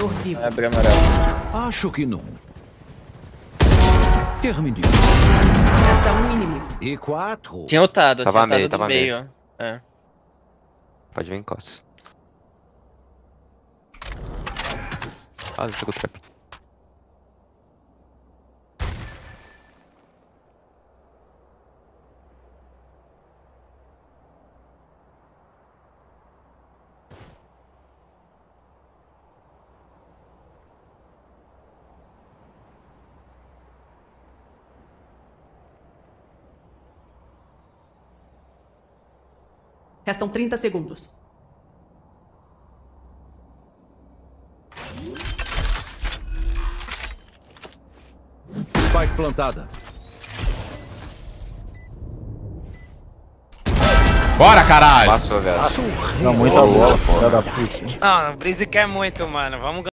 Jogador vivo. Vai abrir amarelo. Acho que não. Terminei. Resta um inimigo. E quatro. Tinha ultado, Tava tinha meio, tava do meio. É. Pode vir em costas. Ah, ele pegou trap. Restam 30 segundos. Spike plantada. Bora, caralho! Passou, velho. Não, muita bola, puta. Não, o Breeze quer muito, mano. Vamos